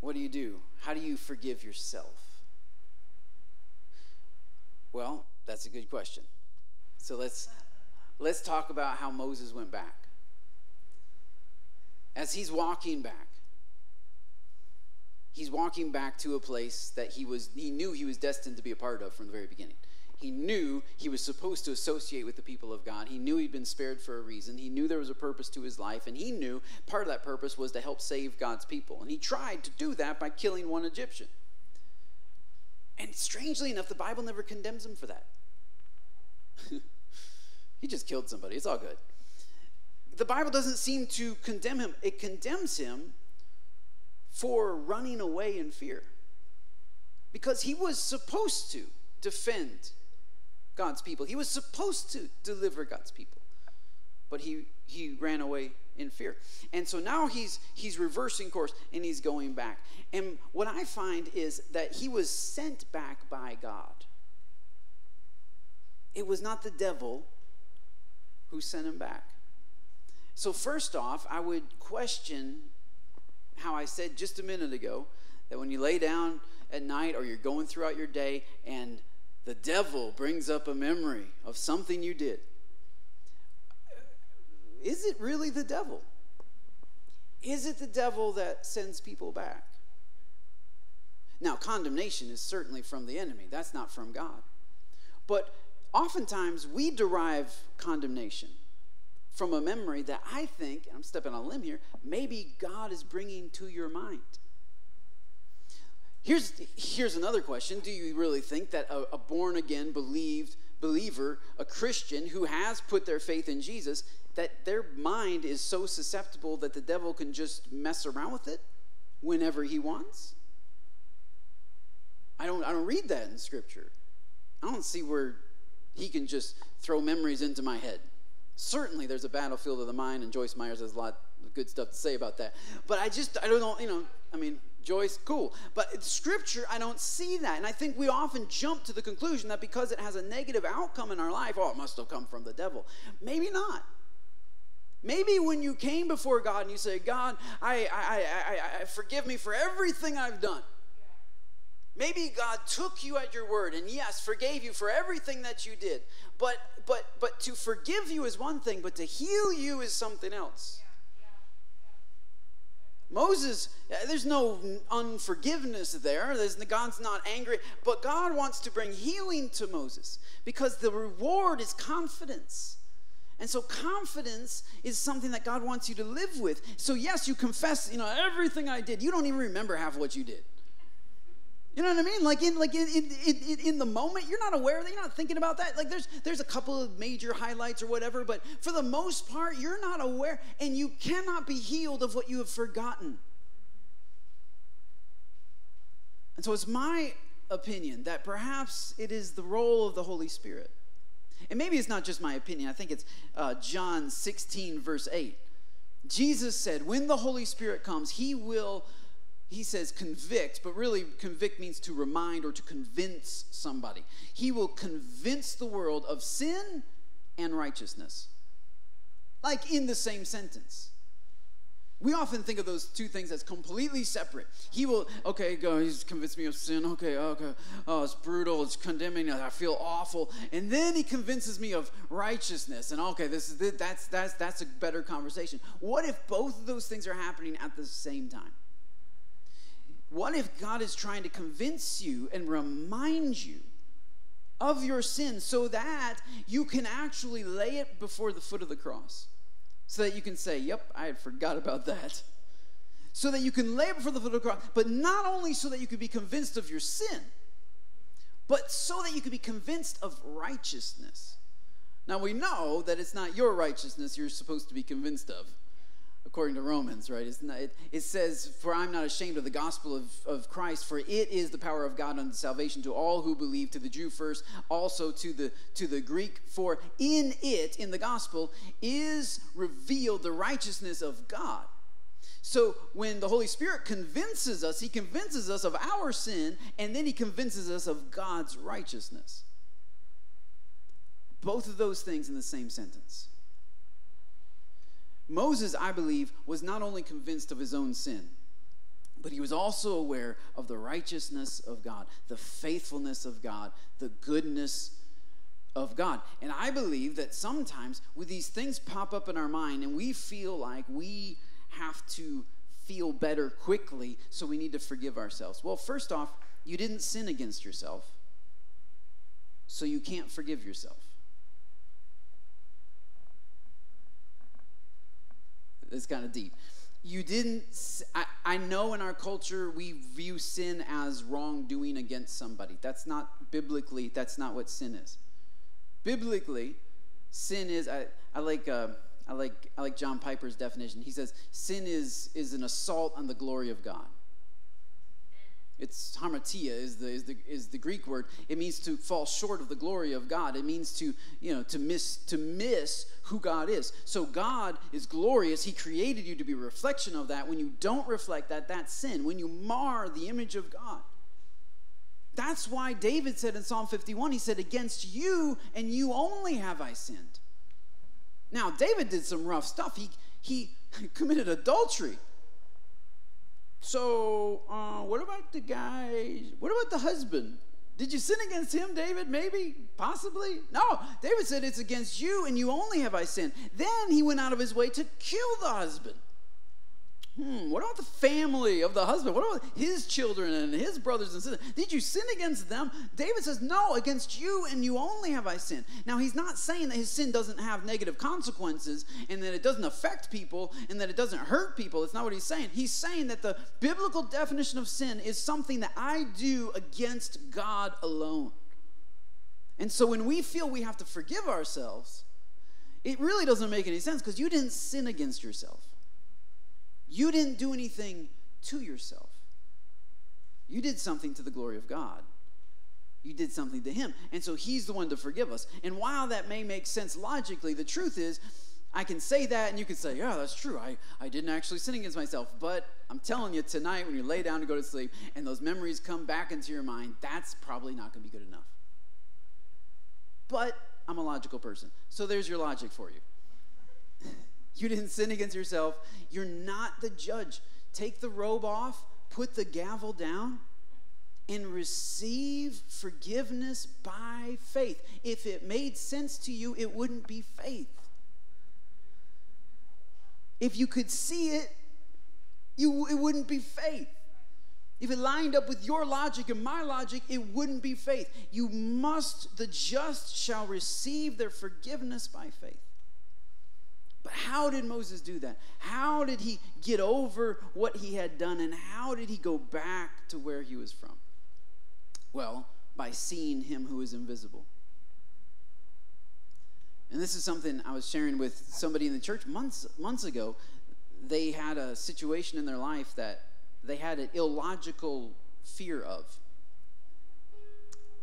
What do you do? How do you forgive yourself? Well, that's a good question. So let's let's talk about how Moses went back. As he's walking back, he's walking back to a place that he was he knew he was destined to be a part of from the very beginning. He knew he was supposed to associate with the people of God. He knew he'd been spared for a reason. He knew there was a purpose to his life, and he knew part of that purpose was to help save God's people. And he tried to do that by killing one Egyptian. And strangely enough, the Bible never condemns him for that. He just killed somebody. It's all good. The Bible doesn't seem to condemn him, it condemns him for running away in fear. Because he was supposed to defend God's people, he was supposed to deliver God's people. But he, he ran away in fear. And so now he's he's reversing course and he's going back. And what I find is that he was sent back by God. It was not the devil who sent him back. So, first off, I would question how I said just a minute ago that when you lay down at night or you're going throughout your day and the devil brings up a memory of something you did, is it really the devil? Is it the devil that sends people back? Now, condemnation is certainly from the enemy, that's not from God. But oftentimes we derive condemnation from a memory that I think, I'm stepping on a limb here, maybe God is bringing to your mind. Here's, here's another question Do you really think that a, a born again, believed believer, a Christian who has put their faith in Jesus, that their mind is so susceptible that the devil can just mess around with it whenever he wants? I don't, I don't read that in Scripture. I don't see where he can just throw memories into my head. Certainly, there's a battlefield of the mind, and Joyce Meyers has a lot of good stuff to say about that. But I just, I don't know, you know, I mean, Joyce, cool. But scripture, I don't see that. And I think we often jump to the conclusion that because it has a negative outcome in our life, oh, it must have come from the devil. Maybe not. Maybe when you came before God and you say, God, I, I, I, I, forgive me for everything I've done. Maybe God took you at your word and yes, forgave you for everything that you did. But but but to forgive you is one thing, but to heal you is something else. Moses, uh, there's no unforgiveness there. There's, God's not angry, but God wants to bring healing to Moses because the reward is confidence. And so confidence is something that God wants you to live with. So yes, you confess, you know, everything I did. You don't even remember half what you did. You know what I mean? Like in like in, in, in, in, the moment, you're not aware that you're not thinking about that. Like there's there's a couple of major highlights or whatever, but for the most part, you're not aware, and you cannot be healed of what you have forgotten. And so it's my opinion that perhaps it is the role of the Holy Spirit. And maybe it's not just my opinion, I think it's uh, John 16, verse 8. Jesus said, When the Holy Spirit comes, he will, he says, convict, but really convict means to remind or to convince somebody. He will convince the world of sin and righteousness. Like in the same sentence. We often think of those two things as completely separate. He will, okay, go, he's convinced me of sin. Okay, okay. Oh, it's brutal. It's condemning. I feel awful. And then he convinces me of righteousness. And okay, this is that's that's that's a better conversation. What if both of those things are happening at the same time? What if God is trying to convince you and remind you of your sin so that you can actually lay it before the foot of the cross? so that you can say, Yep, I forgot about that. So that you can lay it before the foot of the cross, but not only so that you can be convinced of your sin, but so that you can be convinced of righteousness. Now we know that it's not your righteousness you're supposed to be convinced of according to Romans, right? Not, it, it, says, For I'm not ashamed of the gospel of, of Christ, for it is the power of God unto salvation to all who believe, to the Jew first, also to the, to the Greek. For in it, in the gospel, is revealed the righteousness of God. So when the Holy Spirit convinces us, He convinces us of our sin, and then He convinces us of God's righteousness. Both of those things in the same sentence. Moses, I believe, was not only convinced of his own sin, but he was also aware of the righteousness of God, the faithfulness of God, the goodness of God. And I believe that sometimes when these things pop up in our mind and we feel like we have to feel better quickly, so we need to forgive ourselves. Well, first off, you didn't sin against yourself, so you can't forgive yourself. It's kind of deep. You didn't, I, I know in our culture we view sin as wrongdoing against somebody. That's not biblically, that's not what sin is. Biblically, sin is, I, I like, uh, I like, I like John Piper's definition. He says, sin is, is an assault on the glory of God. It's hamartia is the, is the is the Greek word. It means to fall short of the glory of God. It means to you know to miss to miss who God is. So God is glorious. He created you to be a reflection of that. When you don't reflect that, that's sin. When you mar the image of God. That's why David said in Psalm 51, he said, Against you and you only have I sinned. Now, David did some rough stuff. He, he committed adultery. So, uh, what about the guy? What about the husband? Did you sin against him, David? Maybe, possibly. No, David said, It's against you, and you only have I sinned. Then he went out of his way to kill the husband. Hmm, what about the family of the husband? What about his children and his brothers and sisters? Did you sin against them? David says, No, against you and you only have I sinned. Now, he's not saying that his sin doesn't have negative consequences and that it doesn't affect people and that it doesn't hurt people. It's not what he's saying. He's saying that the biblical definition of sin is something that I do against God alone. And so when we feel we have to forgive ourselves, it really doesn't make any sense because you didn't sin against yourself. You didn't do anything to yourself. You did something to the glory of God. You did something to Him. And so He's the one to forgive us. And while that may make sense logically, the truth is, I can say that and you can say, yeah, that's true. I, I didn't actually sin against myself. But I'm telling you, tonight when you lay down to go to sleep and those memories come back into your mind, that's probably not going to be good enough. But I'm a logical person. So there's your logic for you. You didn't sin against yourself. You're not the judge. Take the robe off, put the gavel down, and receive forgiveness by faith. If it made sense to you, it wouldn't be faith. If you could see it, you, it wouldn't be faith. If it lined up with your logic and my logic, it wouldn't be faith. You must, the just shall receive their forgiveness by faith. But how did Moses do that? How did he get over what he had done and how did he go back to where he was from? Well, by seeing him who is invisible. And this is something I was sharing with somebody in the church months months ago. They had a situation in their life that they had an illogical fear of.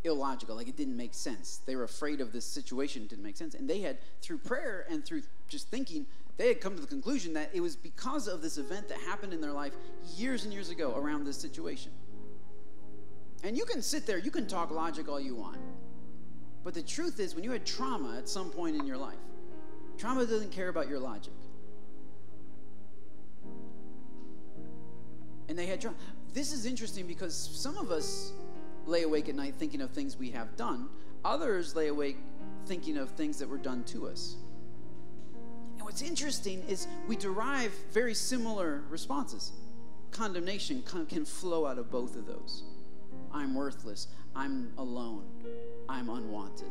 illogical, like it didn't make sense. They were afraid of this situation, it didn't make sense. And they had, through prayer and through just thinking, they had come to the conclusion that it was because of this event that happened in their life years and years ago around this situation. And you can sit there, you can talk logic all you want. But the truth is, when you had trauma at some point in your life, trauma doesn't care about your logic. And they had trauma. This is interesting because some of us lay awake at night thinking of things we have done, others lay awake thinking of things that were done to us. What's interesting is we derive very similar responses. Condemnation can flow out of both of those. I'm worthless. I'm alone. I'm unwanted.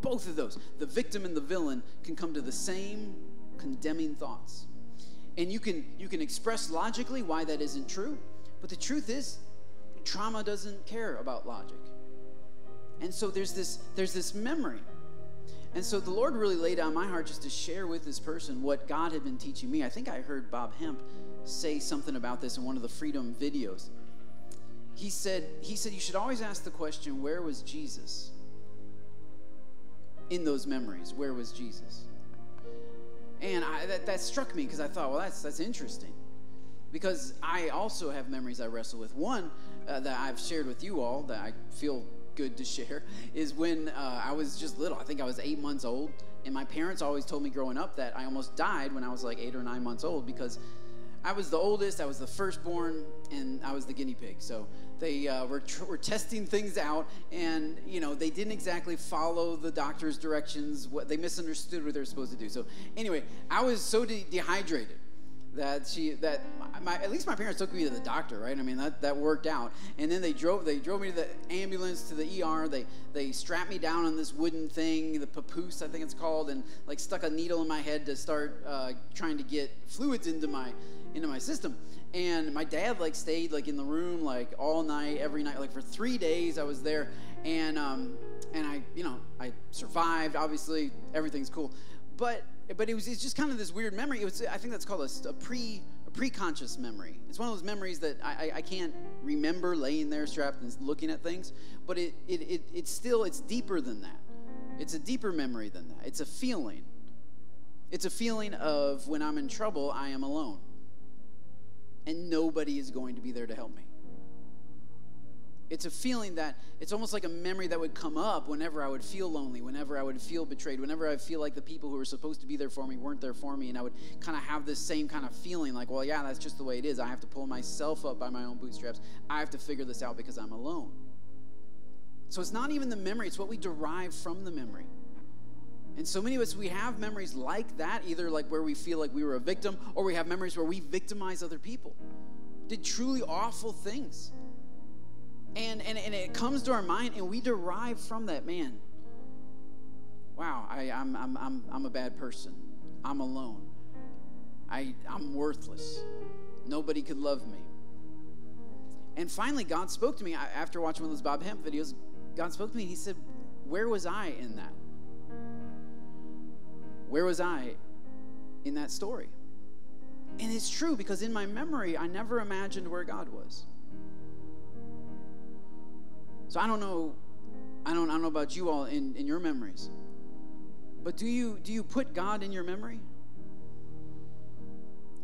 Both of those, the victim and the villain, can come to the same condemning thoughts. And you can you can express logically why that isn't true, but the truth is trauma doesn't care about logic. And so there's this there's this memory. And so the Lord really laid on my heart just to share with this person what God had been teaching me. I think I heard Bob Hamp say something about this in one of the freedom videos he said, he said, you should always ask the question, where was Jesus? In those memories, where was Jesus? And I, that, that struck me because I thought, well, that's, that's interesting. Because I also have memories I wrestle with. One uh, that I've shared with you all that I feel good to share is when uh, I was just little. I think I was eight months old. And my parents always told me growing up that I almost died when I was like eight or nine months old because I was the oldest, I was the firstborn, and I was the guinea pig. So they uh, were, tr- were testing things out, and you know they didn't exactly follow the doctor's directions. What they misunderstood what they were supposed to do. So anyway, I was so de- dehydrated that she that my, at least my parents took me to the doctor, right? I mean that, that worked out. And then they drove they drove me to the ambulance to the ER. They they strapped me down on this wooden thing, the papoose I think it's called, and like stuck a needle in my head to start uh, trying to get fluids into my into my system. And my dad like stayed like in the room like all night, every night, like for three days I was there, and um, and I you know I survived. Obviously everything's cool, but but it was it's just kind of this weird memory. It was I think that's called a, a pre a pre-conscious memory. It's one of those memories that I, I, I, can't remember laying there strapped and looking at things, but it, it, it it's still it's deeper than that. It's a deeper memory than that. It's a feeling. It's a feeling of when I'm in trouble, I am alone and nobody is going to be there to help me. It's a feeling that it's almost like a memory that would come up whenever I would feel lonely, whenever I would feel betrayed, whenever I feel like the people who were supposed to be there for me weren't there for me. And I would kind of have this same kind of feeling like, well, yeah, that's just the way it is. I have to pull myself up by my own bootstraps. I have to figure this out because I'm alone. So it's not even the memory, it's what we derive from the memory. And so many of us, we have memories like that, either like where we feel like we were a victim, or we have memories where we victimize other people, did truly awful things. And, and, and it comes to our mind, and we derive from that, man, wow, I, I'm, I'm, I'm, I'm a bad person. I'm alone. I, I'm worthless. Nobody could love me. And finally, God spoke to me after watching one of those Bob Hamp videos. God spoke to me and He said, Where was I in that? Where was I in that story? And it's true because in my memory, I never imagined where God was. So I don't know, I don't, I don't know about you all in, in your memories. But do you do you put God in your memory?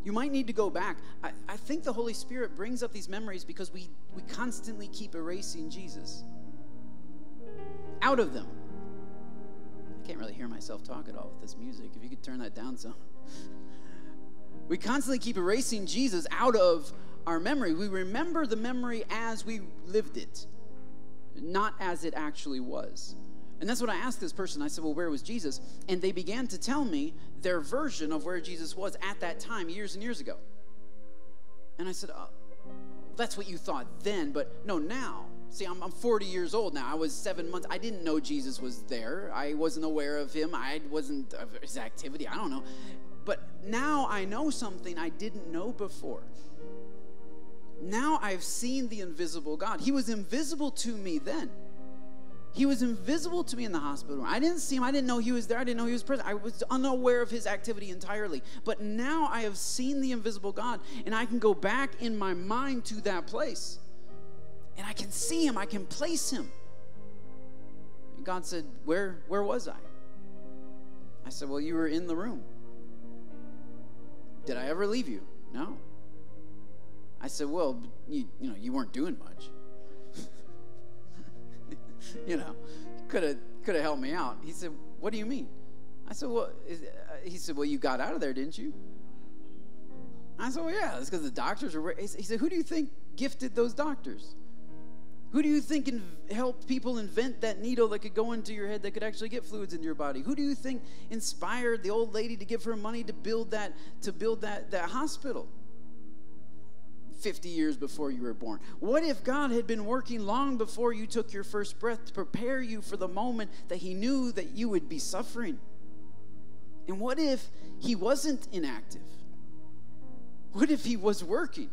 You might need to go back. I, I think the Holy Spirit brings up these memories because we, we constantly keep erasing Jesus out of them. I can't really hear myself talk at all with this music. If you could turn that down some. we constantly keep erasing Jesus out of our memory. We remember the memory as we lived it, not as it actually was. And that's what I asked this person. I said, Well, where was Jesus? And they began to tell me their version of where Jesus was at that time, years and years ago. And I said, oh, That's what you thought then, but no, now. See, I'm, I'm 40 years old now. I was seven months. I didn't know Jesus was there. I wasn't aware of him. I wasn't of his activity. I don't know. But now I know something I didn't know before. Now I've seen the invisible God. He was invisible to me then. He was invisible to me in the hospital room. I didn't see him. I didn't know he was there. I didn't know he was present. I was unaware of his activity entirely. But now I have seen the invisible God, and I can go back in my mind to that place and I can see him, I can place him. And God said, Where, where was I? I said, Well, you were in the room. Did I ever leave you? No. I said, Well, you, you know, you weren't doing much. you know, could have could have helped me out. He said, What do you mean? I said, Well, uh, he said, Well, you got out of there, didn't you? I said, Well, yeah, it's because the doctors were. He said, Who do you think gifted those doctors? Who do you think inv- helped people invent that needle that could go into your head that could actually get fluids into your body? Who do you think inspired the old lady to give her money to build that to build that that hospital? 50 years before you were born? What if God had been working long before you took your first breath to prepare you for the moment that He knew that you would be suffering? And what if He wasn't inactive? What if He was working?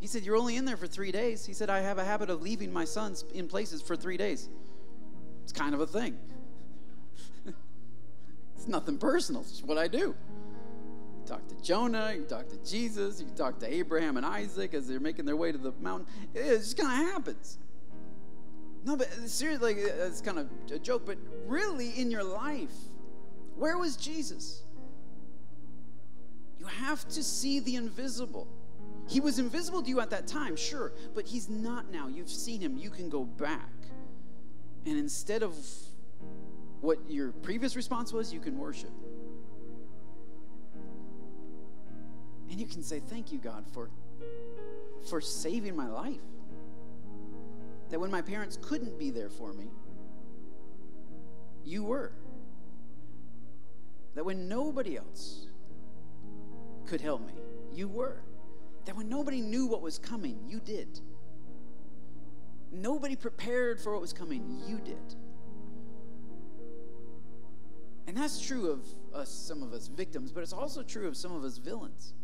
He said, You're only in there for three days. He said, I have a habit of leaving my sons in places for three days. It's kind of a thing. it's nothing personal, it's what I do talk to Jonah, you talk to Jesus, you talk to Abraham and Isaac as they're making their way to the mountain. It just kind of happens. No, but seriously, it's kind of a joke, but really in your life, where was Jesus? You have to see the invisible. He was invisible to you at that time, sure, but he's not now. You've seen him. You can go back. And instead of what your previous response was, you can worship. And you can say, Thank you, God, for, for saving my life. That when my parents couldn't be there for me, you were. That when nobody else could help me, you were. That when nobody knew what was coming, you did. Nobody prepared for what was coming, you did. And that's true of us, some of us victims, but it's also true of some of us villains.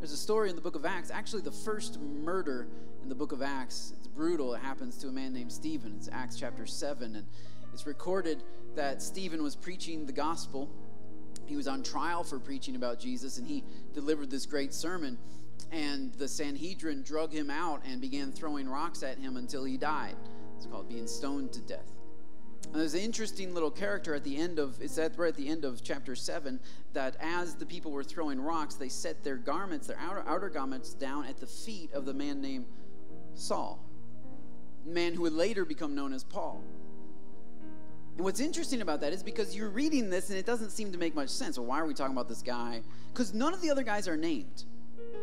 There's a story in the book of Acts, actually, the first murder in the book of Acts. It's brutal. It happens to a man named Stephen. It's Acts chapter 7. And it's recorded that Stephen was preaching the gospel. He was on trial for preaching about Jesus, and he delivered this great sermon. And the Sanhedrin drug him out and began throwing rocks at him until he died. It's called being stoned to death. And there's an interesting little character at the end of it's at right at the end of chapter seven that as the people were throwing rocks, they set their garments, their outer outer garments, down at the feet of the man named Saul, man who would later become known as Paul. And what's interesting about that is because you're reading this and it doesn't seem to make much sense. Well, why are we talking about this guy? Because none of the other guys are named.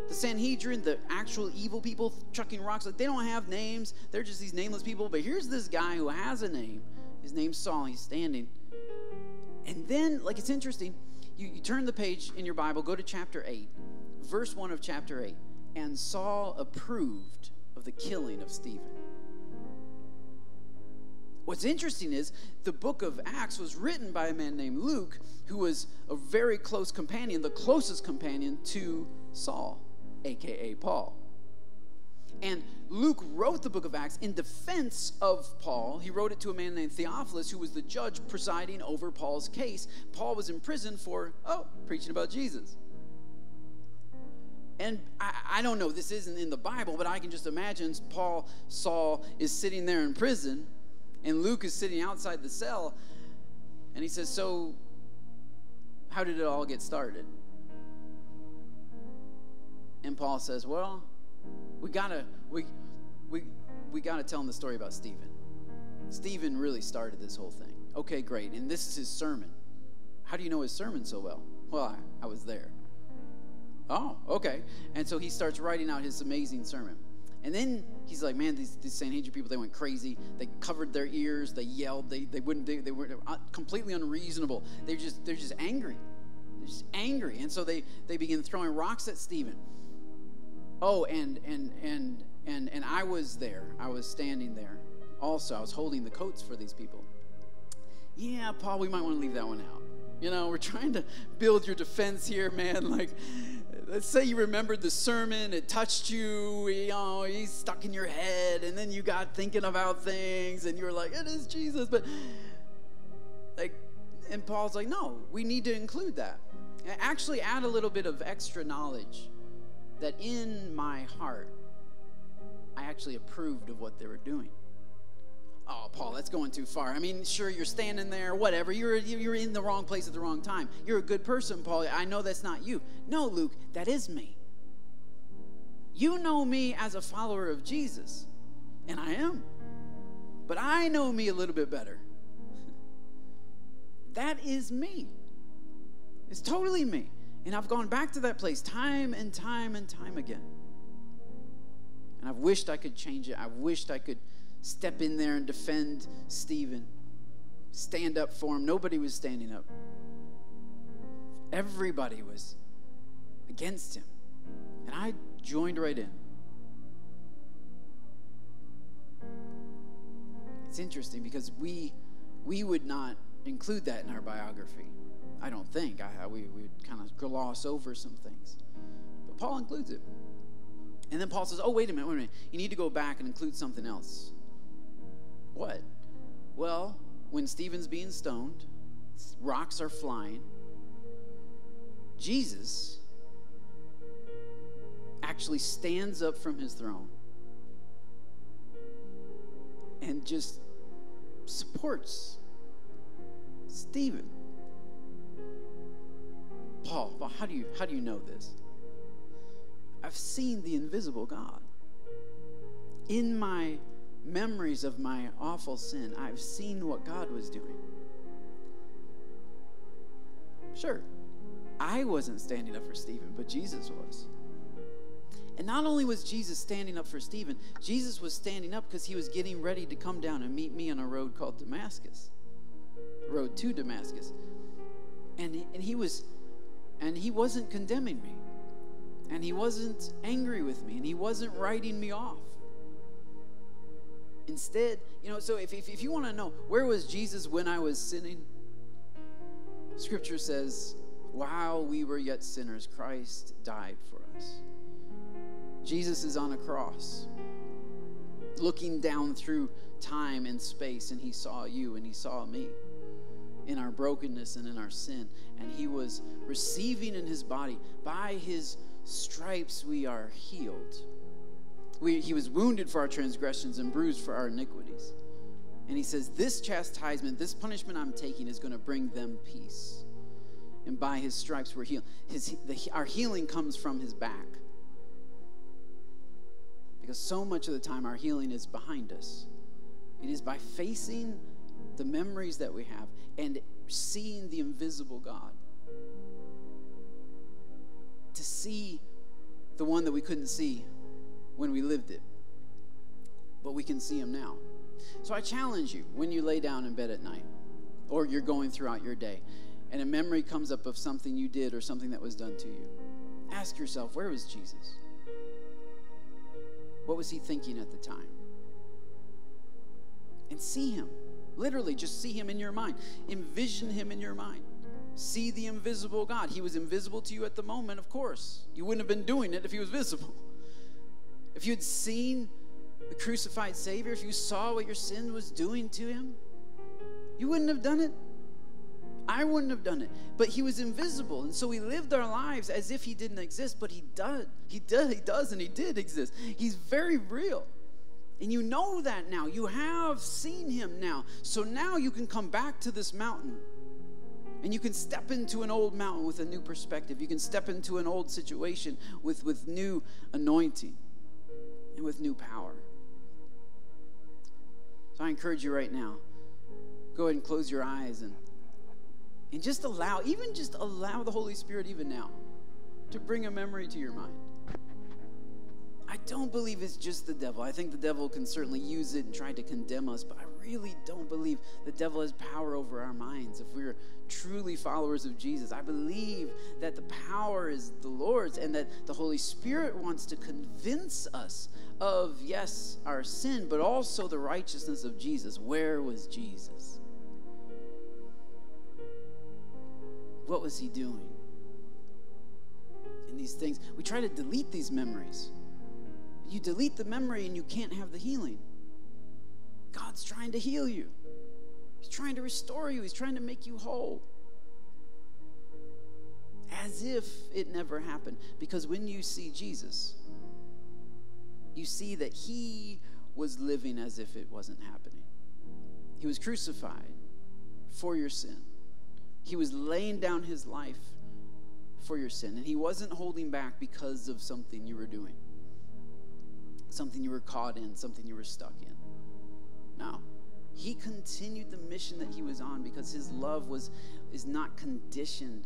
The Sanhedrin, the actual evil people chucking rocks, like they don't have names. They're just these nameless people. But here's this guy who has a name his name's Saul. He's standing. And then, like, it's interesting. You, you turn the page in your Bible, go to chapter 8, verse 1 of chapter 8. And Saul approved of the killing of Stephen. What's interesting is the book of Acts was written by a man named Luke, who was a very close companion, the closest companion to Saul, aka Paul. And Luke wrote the book of Acts in defense of Paul. He wrote it to a man named Theophilus, who was the judge presiding over Paul's case. Paul was in prison for, oh, preaching about Jesus. And I, I, don't know, this isn't in the Bible, but I can just imagine Paul, Saul is sitting there in prison, and Luke is sitting outside the cell, and he says, So, how did it all get started? And Paul says, Well, we gotta we we we gotta tell him the story about Stephen. Stephen really started this whole thing. Okay, great. And this is his sermon. How do you know his sermon so well? Well, I, I was there. Oh, okay. And so he starts writing out his amazing sermon. And then he's like, man, these, these Sanhedrin people, they went crazy. They covered their ears. They yelled. They, they wouldn't, they, they were uh, completely unreasonable. They're just, they're just angry. They're just angry. And so they, they begin throwing rocks at Stephen. Oh, and and and and and I was there. I was standing there. Also, I was holding the coats for these people. Yeah, Paul, we might want to leave that one out. You know, we're trying to build your defense here, man. Like, let's say you remembered the sermon, it touched you, you know, he's stuck in your head, and then you got thinking about things, and you're like, it is Jesus. But, like, and Paul's like, no, we need to include that. Actually, add a little bit of extra knowledge that in my heart, I actually approved of what they were doing. Oh, Paul, that's going too far. I mean, sure, you're standing there, whatever. You're, you're in the wrong place at the wrong time. You're a good person, Paul. I know that's not you. No, Luke, that is me. You know me as a follower of Jesus, and I am. But I know me a little bit better. that is me. It's totally me. And I've gone back to that place time and time and time again. And I've wished I could change it. I've wished I could step in there and defend Stephen, stand up for him. Nobody was standing up, everybody was against him. And I joined right in. It's interesting because we we would not include that in our biography. I don't think. I, we we kind of gloss over some things, but Paul includes it. And then Paul says, "Oh, wait a minute, wait a minute. You need to go back and include something else." What? Well, when Stephen's being stoned, rocks are flying. Jesus actually stands up from his throne and just supports Stephen. Paul, Paul, how do you how do you know this? I've seen the invisible God. In my memories of my awful sin, I've seen what God was doing. Sure, I wasn't standing up for Stephen, but Jesus was. And not only was Jesus standing up for Stephen, Jesus was standing up because he was getting ready to come down and meet me on a road called Damascus, road to Damascus. And and he was, and he wasn't condemning me, and he wasn't angry with me, and he wasn't writing me off. Instead, you know, so if, if, if you want to know where was Jesus when I was sinning, Scripture says, while we were yet sinners, Christ died for us. Jesus is on a cross, looking down through time and space, and he saw you and he saw me in our brokenness and in our sin. And he was receiving in his body, by his stripes we are healed. We, he was wounded for our transgressions and bruised for our iniquities. And he says, This chastisement, this punishment I'm taking is going to bring them peace. And by his stripes we're healed. His, the, our healing comes from his back. Because so much of the time, our healing is behind us. It is by facing the memories that we have and seeing the invisible God. To see the one that we couldn't see when we lived it, but we can see him now. So I challenge you when you lay down in bed at night or you're going throughout your day and a memory comes up of something you did or something that was done to you, ask yourself, where was Jesus? What was he thinking at the time? And see him. Literally, just see him in your mind. Envision him in your mind. See the invisible God. He was invisible to you at the moment, of course. You wouldn't have been doing it if he was visible. If you had seen the crucified Savior, if you saw what your sin was doing to him, you wouldn't have done it. I wouldn't have done it. But he was invisible. And so we lived our lives as if he didn't exist, but he does. He does, he does, and he did exist. He's very real. And you know that now. You have seen him now. So now you can come back to this mountain. And you can step into an old mountain with a new perspective. You can step into an old situation with, with new anointing and with new power. So I encourage you right now go ahead and close your eyes and and just allow, even just allow the Holy Spirit, even now, to bring a memory to your mind. I don't believe it's just the devil. I think the devil can certainly use it and try to condemn us, but I really don't believe the devil has power over our minds if we're truly followers of Jesus. I believe that the power is the Lord's and that the Holy Spirit wants to convince us of, yes, our sin, but also the righteousness of Jesus. Where was Jesus? What was he doing? In these things, we try to delete these memories. You delete the memory and you can't have the healing. God's trying to heal you, He's trying to restore you, He's trying to make you whole. As if it never happened. Because when you see Jesus, you see that he was living as if it wasn't happening. He was crucified for your sin. He was laying down his life for your sin. And he wasn't holding back because of something you were doing, something you were caught in, something you were stuck in. No. He continued the mission that he was on because his love was is not conditioned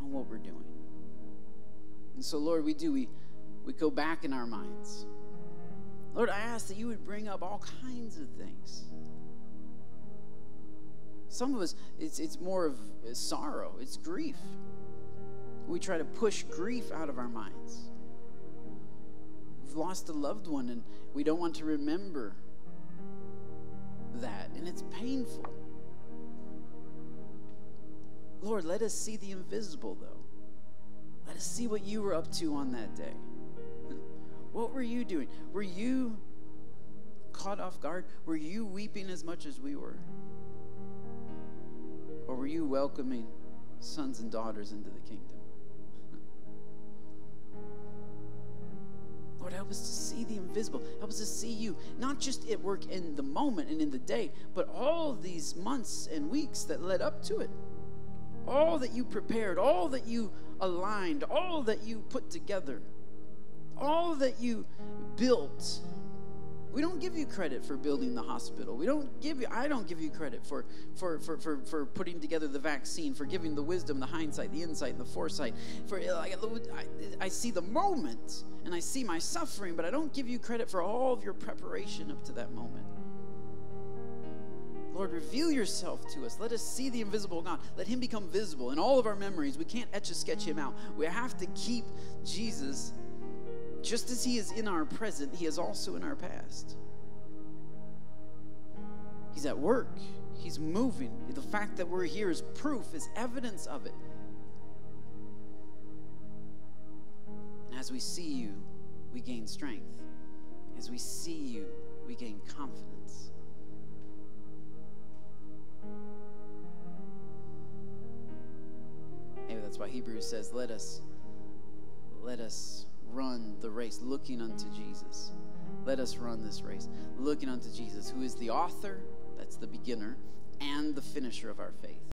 on what we're doing. And so, Lord, we do. We, we go back in our minds. Lord, I ask that you would bring up all kinds of things. Some of us, it's, it's more of uh, sorrow, it's grief. We try to push grief out of our minds. Lost a loved one and we don't want to remember that, and it's painful. Lord, let us see the invisible, though. Let us see what you were up to on that day. What were you doing? Were you caught off guard? Were you weeping as much as we were? Or were you welcoming sons and daughters into the kingdom? Lord, help us to see the invisible. Help us to see you, not just at work in the moment and in the day, but all these months and weeks that led up to it. All that you prepared, all that you aligned, all that you put together, all that you built we don't give you credit for building the hospital. We don't give you, I don't give you credit for, for, for, for, for putting together the vaccine, for giving the wisdom, the hindsight, the insight, and the foresight. For I, I see the moment and I see my suffering, but I don't give you credit for all of your preparation up to that moment. Lord, reveal yourself to us. Let us see the invisible God. Let him become visible in all of our memories. We can't etch a sketch him out. We have to keep Jesus just as He is in our present, He is also in our past. He's at work, He's moving. The fact that we're here is proof, is evidence of it. And as we see you, we gain strength. As we see you, we gain confidence. Maybe that's why Hebrews says, let us, let us run the race looking unto Jesus. Let us run this race looking unto Jesus, who is the author, that's the beginner, and the finisher of our faith.